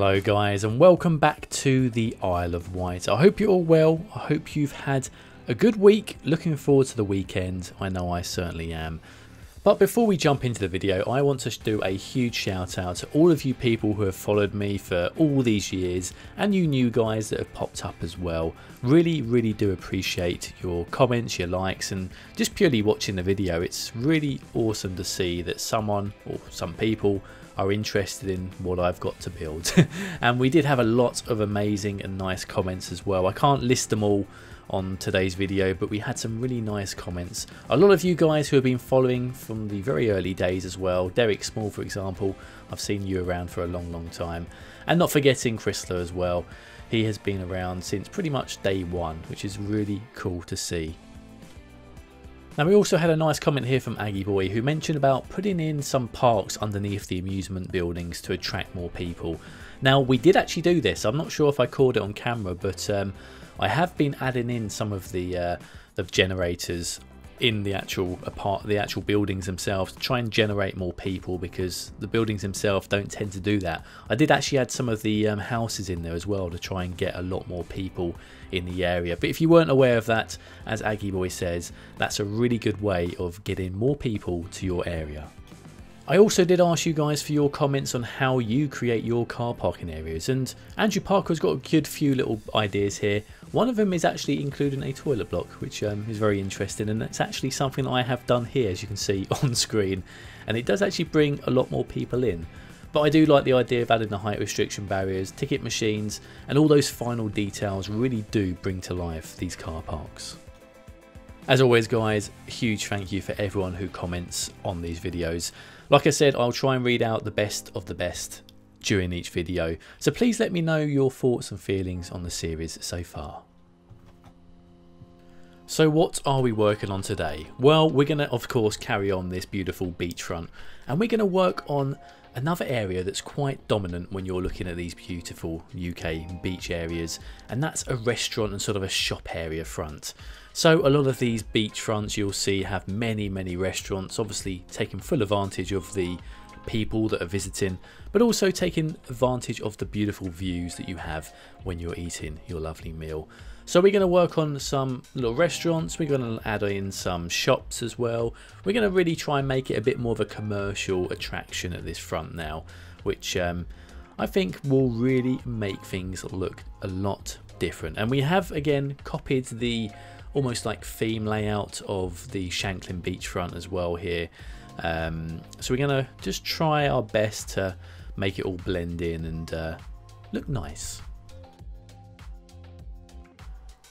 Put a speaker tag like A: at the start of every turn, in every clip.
A: Hello guys and welcome back to the Isle of Wight. I hope you're all well. I hope you've had a good week. Looking forward to the weekend. I know I certainly am. But before we jump into the video, I want to do a huge shout out to all of you people who have followed me for all these years and you new guys that have popped up as well. Really, really do appreciate your comments, your likes and just purely watching the video. It's really awesome to see that someone or some people are interested in what I've got to build. and we did have a lot of amazing and nice comments as well. I can't list them all on today's video but we had some really nice comments a lot of you guys who have been following from the very early days as well Derek Small for example I've seen you around for a long long time and not forgetting Chrysler as well he has been around since pretty much day one which is really cool to see now we also had a nice comment here from Aggie Boy who mentioned about putting in some parks underneath the amusement buildings to attract more people. Now we did actually do this, I'm not sure if I caught it on camera but um, I have been adding in some of the, uh, the generators in the actual apart the actual buildings themselves to try and generate more people because the buildings themselves don't tend to do that. I did actually add some of the um, houses in there as well to try and get a lot more people in the area. But if you weren't aware of that, as Aggie Boy says, that's a really good way of getting more people to your area. I also did ask you guys for your comments on how you create your car parking areas and Andrew Parker's got a good few little ideas here. One of them is actually including a toilet block which um, is very interesting and it's actually something I have done here as you can see on screen and it does actually bring a lot more people in. But I do like the idea of adding the height restriction barriers, ticket machines and all those final details really do bring to life these car parks. As always guys, huge thank you for everyone who comments on these videos. Like I said, I'll try and read out the best of the best during each video, so please let me know your thoughts and feelings on the series so far. So what are we working on today? Well, we're going to of course carry on this beautiful beachfront and we're going to work on another area that's quite dominant when you're looking at these beautiful UK beach areas and that's a restaurant and sort of a shop area front. So a lot of these beachfronts you'll see have many, many restaurants, obviously taking full advantage of the people that are visiting, but also taking advantage of the beautiful views that you have when you're eating your lovely meal. So we're going to work on some little restaurants, we're going to add in some shops as well. We're going to really try and make it a bit more of a commercial attraction at this front now, which um, I think will really make things look a lot different. And we have again copied the almost like theme layout of the Shanklin beachfront as well here. Um, so we're going to just try our best to make it all blend in and uh, look nice.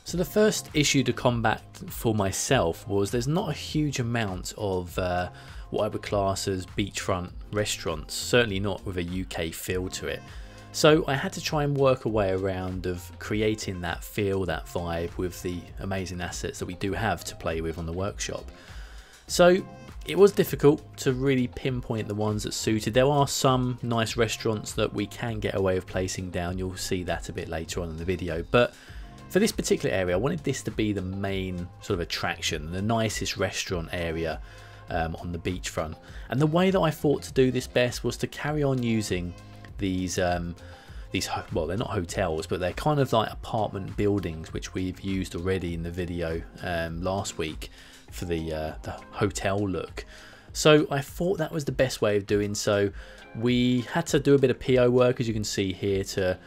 A: So the first issue to combat for myself was there's not a huge amount of uh, what I would class as beachfront restaurants, certainly not with a UK feel to it. So I had to try and work a way around of creating that feel, that vibe with the amazing assets that we do have to play with on the workshop. So it was difficult to really pinpoint the ones that suited. There are some nice restaurants that we can get away with placing down. You'll see that a bit later on in the video. But for this particular area, I wanted this to be the main sort of attraction, the nicest restaurant area um, on the beachfront. And the way that I thought to do this best was to carry on using these um, these well they're not hotels but they're kind of like apartment buildings which we've used already in the video um, last week for the, uh, the hotel look so I thought that was the best way of doing so we had to do a bit of PO work as you can see here to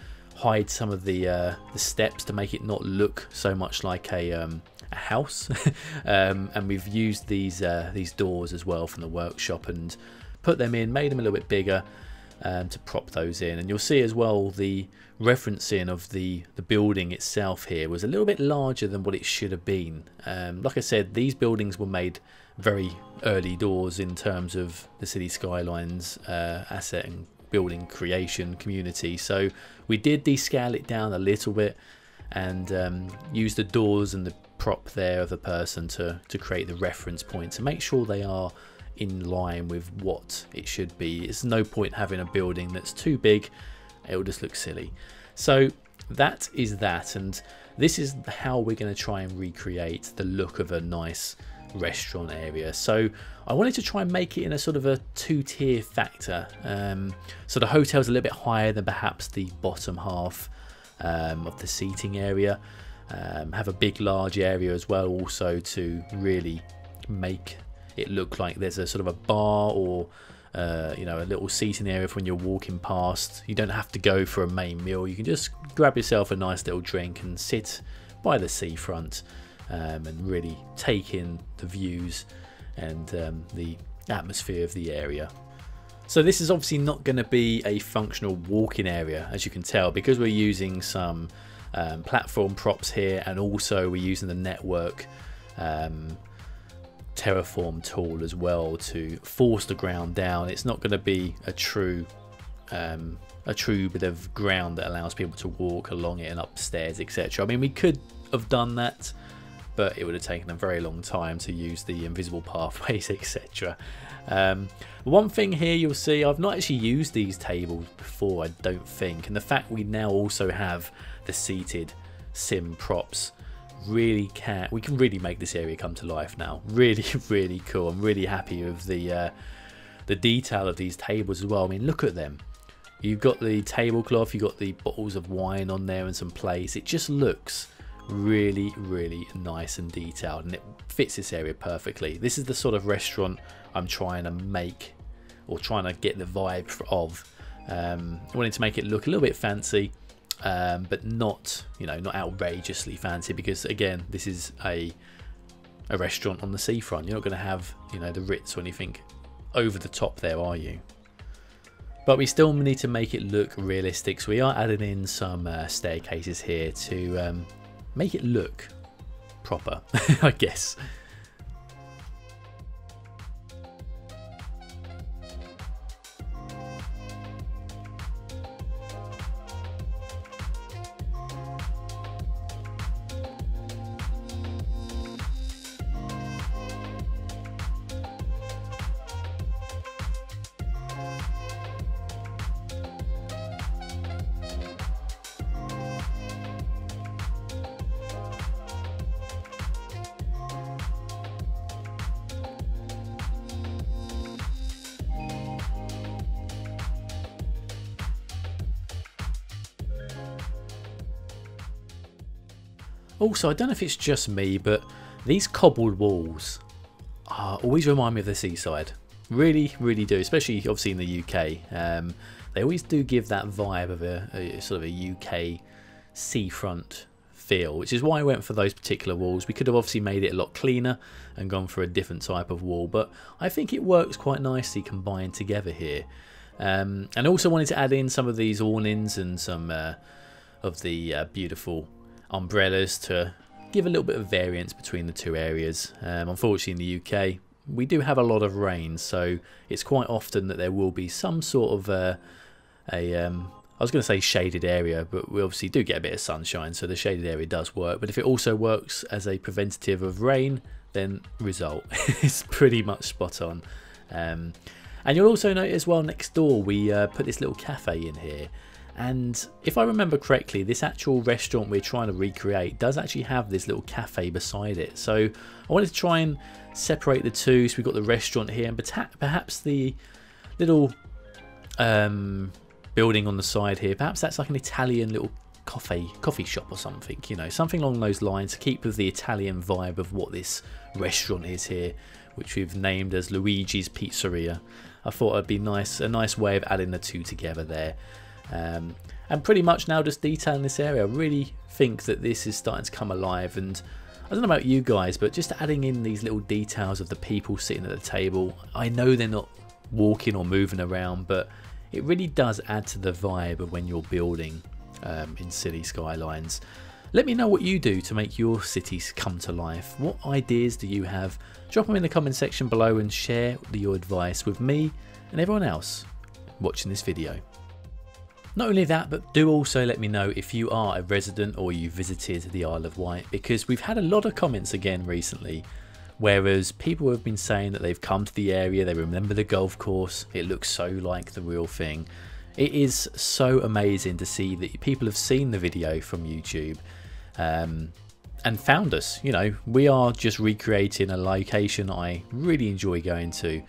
A: hide some of the uh, the steps to make it not look so much like a, um, a house um, and we've used these uh, these doors as well from the workshop and put them in made them a little bit bigger um, to prop those in. And you'll see as well the referencing of the, the building itself here was a little bit larger than what it should have been. Um, like I said, these buildings were made very early doors in terms of the city skylines uh, asset and building creation community. So we did descale it down a little bit and um, use the doors and the prop there of the person to, to create the reference point to make sure they are in line with what it should be. It's no point having a building that's too big, it'll just look silly. So that is that and this is how we're going to try and recreate the look of a nice restaurant area. So I wanted to try and make it in a sort of a two tier factor. Um, so the hotel's a little bit higher than perhaps the bottom half um, of the seating area. Um, have a big large area as well also to really make it look like there's a sort of a bar or uh, you know a little seating area for when you're walking past you don't have to go for a main meal you can just grab yourself a nice little drink and sit by the seafront um, and really take in the views and um, the atmosphere of the area. So this is obviously not going to be a functional walking area as you can tell because we're using some um, platform props here and also we're using the network um, terraform tool as well to force the ground down. It's not going to be a true um, a true bit of ground that allows people to walk along it and upstairs etc I mean we could have done that but it would have taken a very long time to use the invisible pathways etc um, one thing here you'll see I've not actually used these tables before I don't think and the fact we now also have the seated cim props really can we can really make this area come to life now. Really really cool. I'm really happy with the uh, the detail of these tables as well. I mean look at them. You've got the tablecloth you've got the bottles of wine on there and some plates. It just looks really really nice and detailed and it fits this area perfectly this is the sort of restaurant i'm trying to make or trying to get the vibe of um, wanting to make it look a little bit fancy um, but not you know not outrageously fancy because again this is a a restaurant on the seafront. You're not going to have you know the Ritz or anything over the top there, are you? But we still need to make it look realistic, so we are adding in some uh, staircases here to um, make it look proper, I guess. Also, I don't know if it's just me, but these cobbled walls uh, always remind me of the seaside. Really, really do, especially obviously in the UK. Um, they always do give that vibe of a, a, sort of a UK seafront feel, which is why I went for those particular walls. We could have obviously made it a lot cleaner and gone for a different type of wall, but I think it works quite nicely combined together here. Um, and also wanted to add in some of these awnings and some uh, of the uh, beautiful umbrellas to give a little bit of variance between the two areas. Um, unfortunately, in the UK, we do have a lot of rain, so it's quite often that there will be some sort of uh, a. Um, I was going to say shaded area, but we obviously do get a bit of sunshine, so the shaded area does work. But if it also works as a preventative of rain, then result is pretty much spot on. Um, and you'll also notice well next door we uh, put this little cafe in here and if I remember correctly, this actual restaurant we're trying to recreate does actually have this little cafe beside it. So I wanted to try and separate the two. So we've got the restaurant here and perhaps the little um, building on the side here. Perhaps that's like an Italian little coffee coffee shop or something, you know, something along those lines to keep with the Italian vibe of what this restaurant is here, which we've named as Luigi's Pizzeria. I thought it'd be nice, a nice way of adding the two together there. Um, and pretty much now just detailing this area. I really think that this is starting to come alive and I don't know about you guys, but just adding in these little details of the people sitting at the table. I know they're not walking or moving around, but it really does add to the vibe of when you're building um, in city skylines. Let me know what you do to make your cities come to life. What ideas do you have? Drop them in the comment section below and share your advice with me and everyone else watching this video. Not only that, but do also let me know if you are a resident or you visited the Isle of Wight because we've had a lot of comments again recently. Whereas people have been saying that they've come to the area, they remember the golf course, it looks so like the real thing. It is so amazing to see that people have seen the video from YouTube um, and found us. You know, we are just recreating a location I really enjoy going to.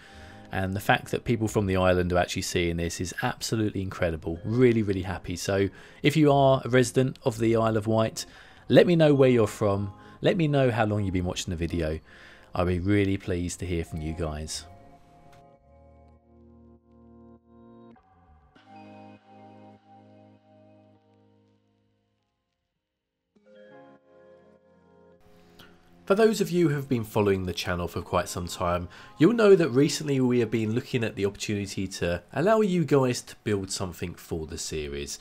A: And the fact that people from the island are actually seeing this is absolutely incredible. Really, really happy. So, if you are a resident of the Isle of Wight, let me know where you're from. Let me know how long you've been watching the video. I'll be really pleased to hear from you guys. For those of you who have been following the channel for quite some time, you'll know that recently we have been looking at the opportunity to allow you guys to build something for the series.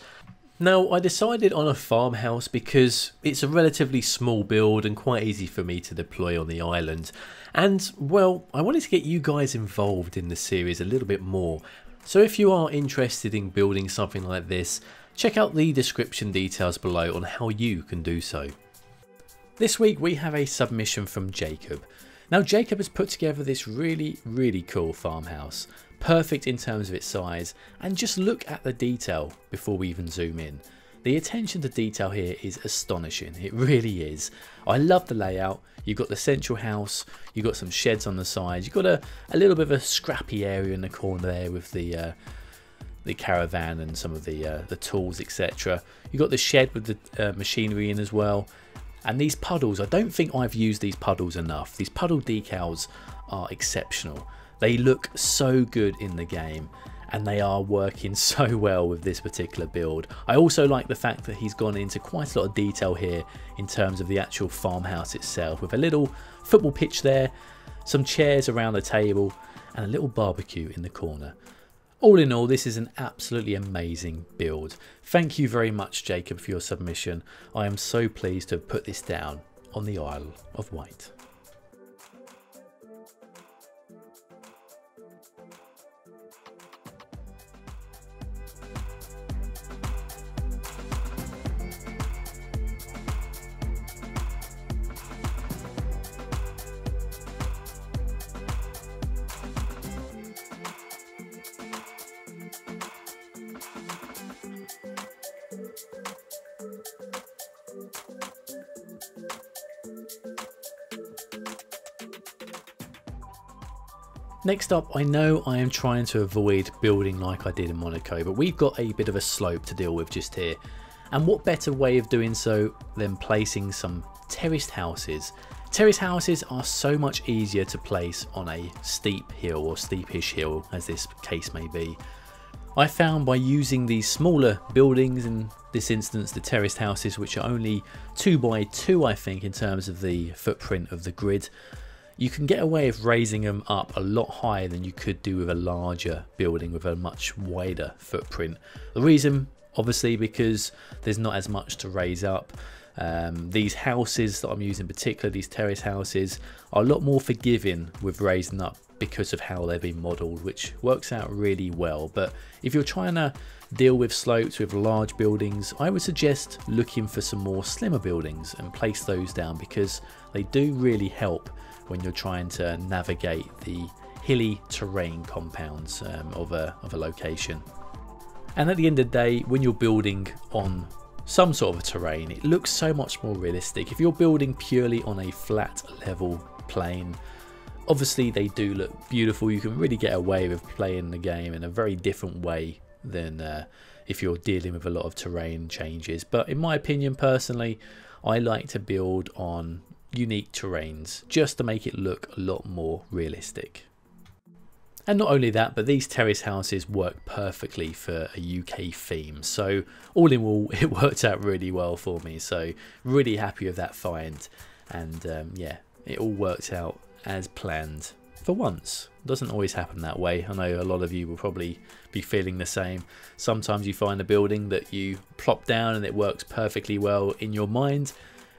A: Now, I decided on a farmhouse because it's a relatively small build and quite easy for me to deploy on the island. And, well, I wanted to get you guys involved in the series a little bit more. So if you are interested in building something like this, check out the description details below on how you can do so. This week we have a submission from Jacob. Now Jacob has put together this really, really cool farmhouse. Perfect in terms of its size and just look at the detail before we even zoom in. The attention to detail here is astonishing, it really is. I love the layout, you've got the central house, you've got some sheds on the side, you've got a, a little bit of a scrappy area in the corner there with the uh, the caravan and some of the uh, the tools etc. You've got the shed with the uh, machinery in as well and these puddles, I don't think I've used these puddles enough. These puddle decals are exceptional. They look so good in the game and they are working so well with this particular build. I also like the fact that he's gone into quite a lot of detail here in terms of the actual farmhouse itself with a little football pitch there, some chairs around the table and a little barbecue in the corner. All in all, this is an absolutely amazing build. Thank you very much, Jacob, for your submission. I am so pleased to have put this down on the Isle of Wight. Next up, I know I am trying to avoid building like I did in Monaco, but we've got a bit of a slope to deal with just here. And what better way of doing so than placing some terraced houses. Terrace houses are so much easier to place on a steep hill or steepish hill as this case may be. I found by using these smaller buildings, in this instance the terraced houses which are only 2 by 2 I think in terms of the footprint of the grid, you can get away with raising them up a lot higher than you could do with a larger building with a much wider footprint. The reason obviously because there's not as much to raise up. Um, these houses that I'm using, particularly these terrace houses, are a lot more forgiving with raising up because of how they've been modelled, which works out really well. But if you're trying to deal with slopes with large buildings, I would suggest looking for some more slimmer buildings and place those down because they do really help when you're trying to navigate the hilly terrain compounds um, of, a, of a location. And at the end of the day, when you're building on some sort of terrain, it looks so much more realistic. If you're building purely on a flat level plane, obviously they do look beautiful. You can really get away with playing the game in a very different way than uh, if you're dealing with a lot of terrain changes. But in my opinion, personally, I like to build on unique terrains just to make it look a lot more realistic. And not only that, but these terrace houses work perfectly for a UK theme. So all in all, it worked out really well for me. So really happy with that find. And um, yeah, it all worked out as planned for once. Doesn't always happen that way. I know a lot of you will probably be feeling the same. Sometimes you find a building that you plop down and it works perfectly well in your mind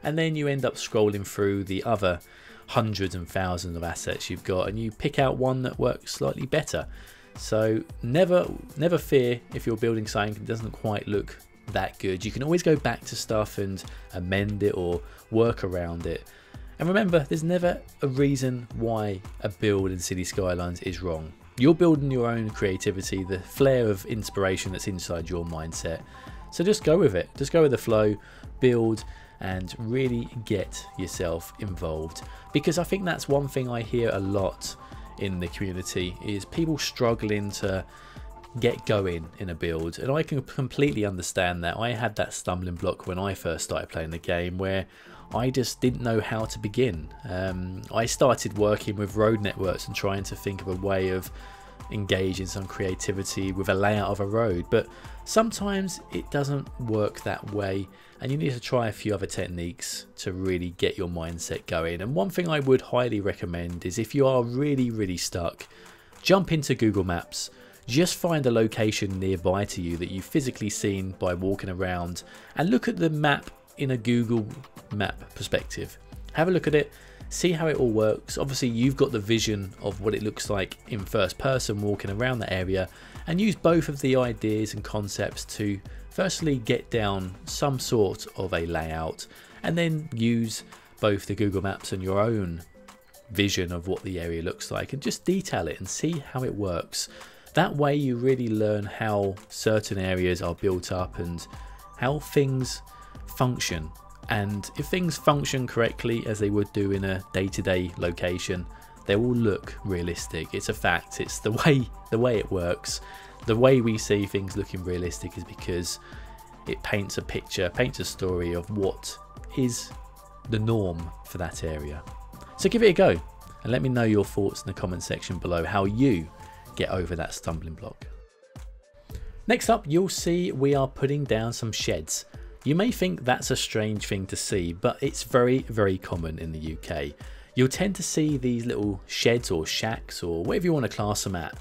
A: and then you end up scrolling through the other hundreds and thousands of assets you've got and you pick out one that works slightly better. So never never fear if you're building something that doesn't quite look that good. You can always go back to stuff and amend it or work around it. And remember there's never a reason why a build in city skylines is wrong. You're building your own creativity the flair of inspiration that's inside your mindset. So just go with it. Just go with the flow. Build and really get yourself involved because I think that's one thing I hear a lot in the community is people struggling to get going in a build and I can completely understand that. I had that stumbling block when I first started playing the game where I just didn't know how to begin. Um, I started working with road networks and trying to think of a way of engaging some creativity with a layout of a road but sometimes it doesn't work that way and you need to try a few other techniques to really get your mindset going and one thing I would highly recommend is if you are really really stuck jump into Google Maps just find a location nearby to you that you've physically seen by walking around and look at the map in a Google map perspective. Have a look at it, see how it all works. Obviously, you've got the vision of what it looks like in first person walking around the area and use both of the ideas and concepts to firstly get down some sort of a layout and then use both the Google Maps and your own vision of what the area looks like and just detail it and see how it works. That way you really learn how certain areas are built up and how things function. And if things function correctly as they would do in a day-to-day -day location, they will look realistic. It's a fact. It's the way the way it works. The way we see things looking realistic is because it paints a picture, paints a story of what is the norm for that area. So give it a go and let me know your thoughts in the comment section below how you get over that stumbling block. Next up, you'll see we are putting down some sheds. You may think that's a strange thing to see, but it's very, very common in the UK. You'll tend to see these little sheds or shacks or whatever you want to class them at,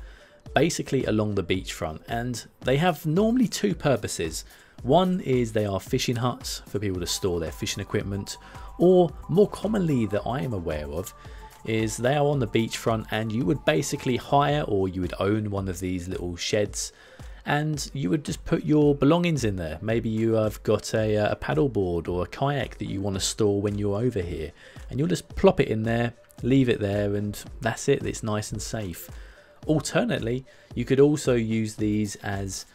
A: basically along the beachfront, and they have normally two purposes. One is they are fishing huts for people to store their fishing equipment, or more commonly that I am aware of, is they are on the beachfront and you would basically hire or you would own one of these little sheds and you would just put your belongings in there. Maybe you have got a, a paddle board or a kayak that you want to store when you're over here and you'll just plop it in there, leave it there and that's it, it's nice and safe. Alternately, you could also use these as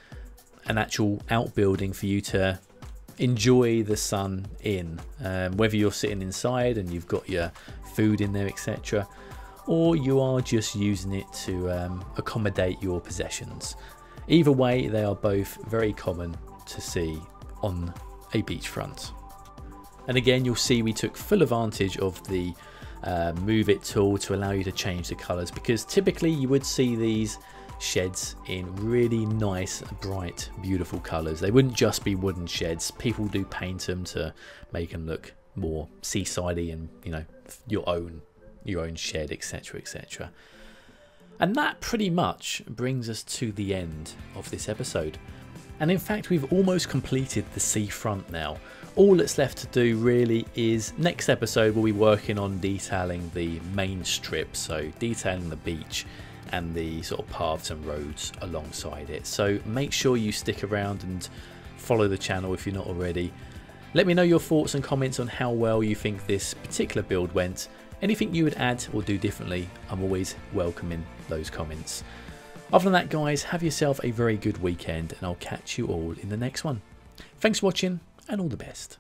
A: an actual outbuilding for you to enjoy the sun in, um, whether you're sitting inside and you've got your food in there, etc., or you are just using it to um, accommodate your possessions. Either way, they are both very common to see on a beachfront. And again, you'll see we took full advantage of the uh, move it tool to allow you to change the colors because typically you would see these sheds in really nice, bright, beautiful colours. They wouldn't just be wooden sheds. People do paint them to make them look more seasidey and you know your own your own shed, etc., etc. And that pretty much brings us to the end of this episode. And in fact, we've almost completed the seafront now. All that's left to do really is next episode we'll be working on detailing the main strip, so detailing the beach and the sort of paths and roads alongside it. So make sure you stick around and follow the channel if you're not already. Let me know your thoughts and comments on how well you think this particular build went. Anything you would add or do differently, I'm always welcoming those comments. Other than that guys, have yourself a very good weekend and I'll catch you all in the next one. Thanks for watching and all the best.